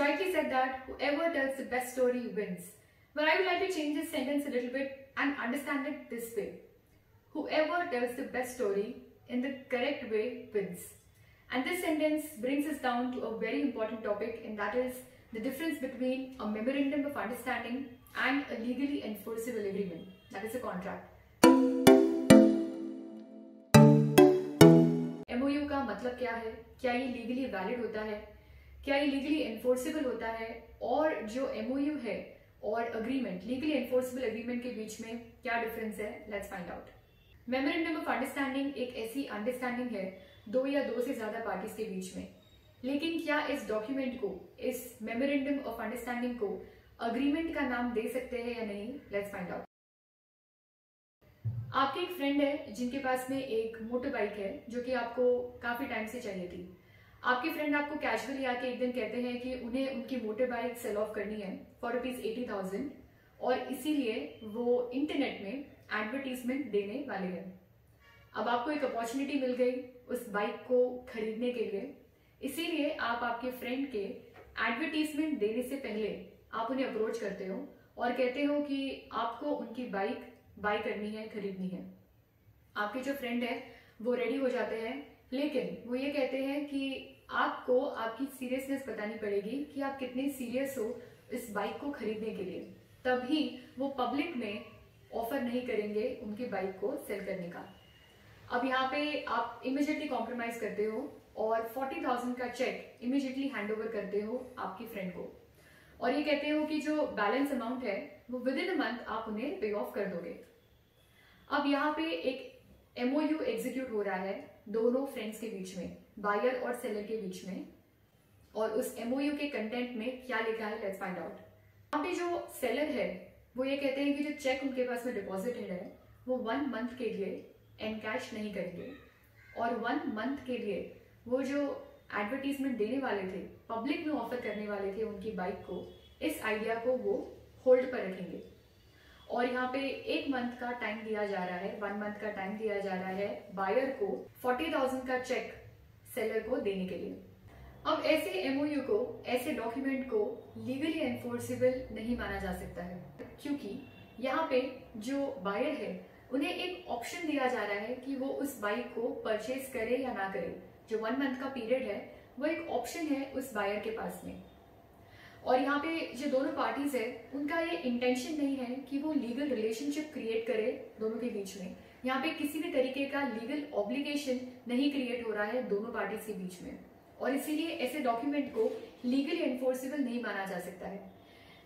rightly said that whoever tells the best story wins. But I would like to change this sentence a little bit and understand it this way. Whoever tells the best story in the correct way wins. And this sentence brings us down to a very important topic and that is the difference between a memorandum of understanding and a legally enforceable agreement, that is a contract. MOU का मतलब क्या है क्या ये legally valid होता है क्या ये लीगली एनफोर्सेबल होता है? और जो एमओयू है, और अग्रीमेंट लीगली एनफोर्सेबल अग्रीमेंट के बीच में क्या डिफरेंस है? Let's find out memorandum of understanding एक ऐसी अंडरस्टैंडिंग है, दो या दो से ज़्यादा पार्टीज़ के बीच में। लेकिन क्या इस डॉक्यूमेंट को, इस मेमोरेंडम ऑफ़ अंडरस्टैंडिंग को अग्रीमेंट का नाम दे सकते हैं या नहीं? लेट्स फाइंड आउट आपके एक फ्रेंड है, जिनके पास में एक मोटर बाइक है, जो कि आपको काफ़ी टाइम से चाहिए थी। आपके फ्रेंड आपको कैजुअली आके एक दिन कहते हैं कि उन्हें उनकी मोटर बाइक सेल ऑफ़ करनी है फॉर रुपीज़ एटी थाउज़ेंड और इसीलिए वो इंटरनेट में एडवर्टीजमेंट देने वाले हैं। अब आपको एक अपॉर्चुनिटी मिल गई उस बाइक को खरीदने के लिए। इसीलिए आप आपके फ्रेंड के एडवर्टीजमेंट देने से पहले आप उन्हें अप्रोच करते हो और कहते हो कि आपको उनकी बाइक बाय करनी है, खरीदनी है। आपके जो फ्रेंड है, वो रेडी हो जाते हैं, लेकिन वो ये कहते हैं कि आपको आपकी सीरियसनेस बतानी पड़ेगी कि आप कितने सीरियस हो इस बाइक को खरीदने के लिए। तभी वो पब्लिक में ऑफ़र नहीं करेंगे उनकी बाइक को सेल करने का। अब यहाँ पे आप इमिजिएटली कॉम्प्रोमाइज करते हो और फोर्टी थाउज़ेंड का चेक इमिजिएटली हैंड ओवर करते हो आपकी फ्रेंड को। और ये कहते हो कि जो बैलेंस अमाउंट है, वो विद इन अ मंथ आप उन्हें पे ऑफ़ कर दोगे। अब यहाँ पे एक एमओयू एग्जीक्यूट हो रहा है दोनों फ्रेंड्स के बीच में। बायर और सेलर के बीच में और उस एमओयू के कंटेंट में क्या लिखा है लेट्स फाइंड आउट यहाँ पे जो सेलर है, वो ये कहते हैं कि जो चेक उनके पास में डिपॉजिटेड है, वो वन मंथ के लिए एनकैश नहीं करेंगे. और वन मंथ के लिए वो जो एडवर्टीजमेंट देने वाले थे पब्लिक में ऑफ़र करने वाले थे उनकी बाइक को, इस आइडिया को वो होल्ड पर रखेंगे. और यहाँ पे एक मंथ का टाइम दिया जा रहा है वन मंथ का टाइम दिया जा रहा है बायर को फोर्टी थाउज़ेंड का चेक सेलर को देने के लिए। अब ऐसे एमओयू को, ऐसे डॉक्यूमेंट को लीगली एनफोर्सेबल नहीं माना जा सकता है, क्योंकि यहाँ पे जो बायर है, उन्हें एक ऑप्शन दिया जा रहा है कि वो उस बाइक को परचेज करे या ना करे। जो वन मंथ का पीरियड है, वो एक ऑप्शन है उस बायर के पास में। और यहाँ पे जो दोनों पार्टीज़ है, उनका ये इंटेंशन नहीं है कि वो लीगल रिलेशनशिप क्रिएट करे दोनों के बीच में। यहाँ पे किसी भी तरीके का लीगल ऑब्लिगेशन नहीं क्रिएट हो रहा है दोनों पार्टीज़ के बीच में। और इसीलिए ऐसे डॉक्यूमेंट को लीगली एनफोर्सेबल नहीं माना जा सकता है।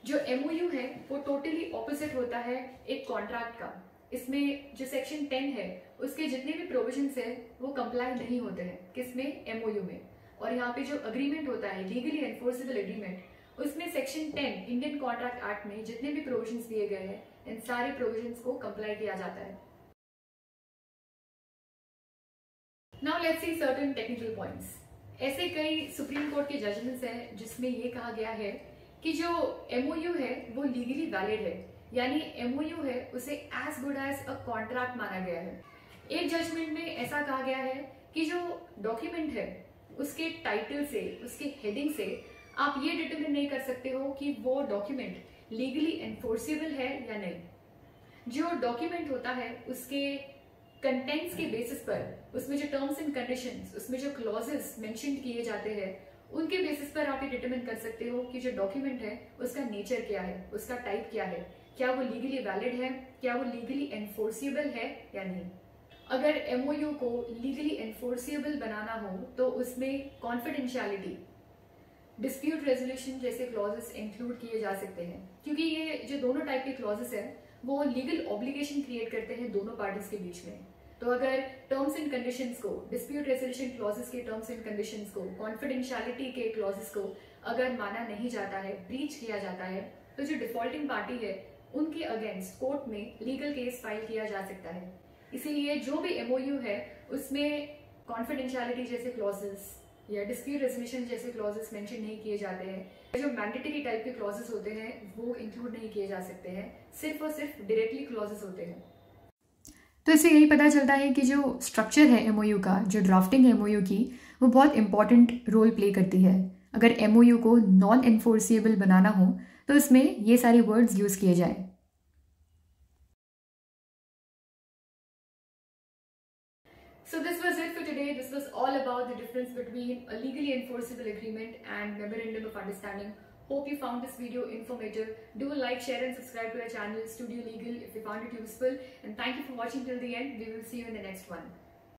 जो एमओयू है, वो टोटली ऑपोजिट होता है एक कॉन्ट्रैक्ट का। इसमें जो सेक्शन टेन है, उसके जितने भी प्रोविज़न है, वो कंप्लाई नहीं होते हैं किसमें? एमओयू में। और यहाँ पे जो अग्रीमेंट होता है लीगली एनफोर्सेबल एग्रीमेंट उसमें सेक्शन 10 इंडियन कॉन्ट्रैक्ट एक्ट में जितने भी प्रोविजंस दिए गए हैं, इन सारे प्रोविजंस को कंप्लाई किया जाता है। Now let's see certain technical points ऐसे कई सुप्रीम कोर्ट के जजमेंट्स हैं, जिसमें ये कहा गया है कि जो एमओयू है, वो लीगली वैलिड है। यानी एमओयू है, उसे as good as a contract माना गया है। एक जजमेंट में ऐसा कहा गया है कि जो डॉक्यूमेंट है, उसके टाइटल से, उसके हेडिंग से, आप ये डिटरमिन नहीं कर सकते हो कि वो डॉक्यूमेंट लीगली एनफोर्सेबल है या नहीं। जो डॉक्यूमेंट होता है, उसके कंटेंट्स के बेसिस पर, उसमें जो टर्म्स एंड कंडीशंस उसमें जो क्लॉजेस मेंशन किए जाते हैं, उनके बेसिस पर आप ये डिटरमिन कर सकते हो कि जो डॉक्यूमेंट है, उसका नेचर क्या है, उसका टाइप क्या है, क्या वो लीगली वैलिड है, क्या वो लीगली एनफोर्सिबल है या नहीं। अगर एमओयू को लीगली एनफोर्सिबल बनाना हो तो उसमें कॉन्फिडेंशियलिटी डिस्प्यूट रेजोल्यूशन जैसे क्लॉजेस इंक्लूड किए जा सकते हैं। क्योंकि ये जो दोनों टाइप के क्लॉजेस हैं, वो लीगल ऑब्लिगेशन क्रिएट करते हैं दोनों पार्टीज़ के बीच में। तो अगर टर्म्स एंड कंडीशंस को डिस्प्यूट रेजोल्यूशन क्लॉजेस के टर्म्स एंड कंडीशंस को कॉन्फिडेंशियलिटी के क्लॉजेस को अगर माना नहीं जाता है ब्रीच किया जाता है तो जो डिफॉल्टिंग पार्टी है, उनके अगेंस्ट कोर्ट में लीगल केस फ़ाइल किया जा सकता है। इसीलिए जो भी एमओयू है, उसमें कॉन्फिडेंशियलिटी जैसे क्लॉजेस या डिस्प्यूट रेजोल्यूशन जैसे क्लॉजेस मेंशन नहीं किए जाते हैं। जो मैंडेटरी टाइप के क्लॉजेस होते हैं, वो इंक्लूड नहीं किए जा सकते हैं। सिर्फ़ और सिर्फ़ डायरेक्टली क्लॉजेस होते हैं। तो इससे यही पता चलता है कि जो स्ट्रक्चर है एमओयू का जो ड्राफ्टिंग है एमओयू की वो बहुत इंपॉर्टेंट रोल प्ले करती है अगर एमओयू को नॉन इन्फोर्सिएबल बनाना हो तो इसमें ये सारे वर्ड्स यूज़ किए जाएँ So this was it for today. This was all about the difference between a legally enforceable agreement and memorandum of understanding. Hope you found this video informative. Do a like, share and subscribe to our channel Studio Legal if you found it useful. And thank you for watching till the end. We will see you in the next one.